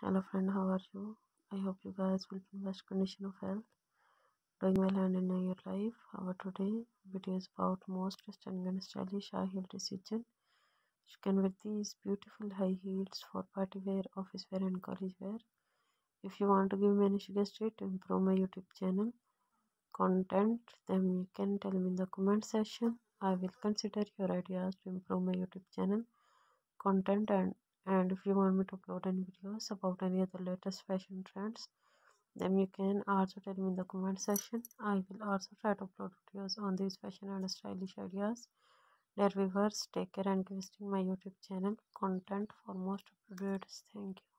hello friend. How are you? I hope you guys will be in best condition of health doing well and in your life. Our today video is about most stunning and stylish high heel decision. You can wear these beautiful high heels for party wear office wear and college wear. If you want to give me any suggestion to improve my youtube channel content then you can tell me in the comment section. I will consider your ideas to improve my youtube channel content and and if you want me to upload any videos about any other latest fashion trends then you can also tell me in the comment section. I will also try to upload videos on these fashion and stylish ideas. Dear viewers take care and visiting my youtube channel content for most uploads thank you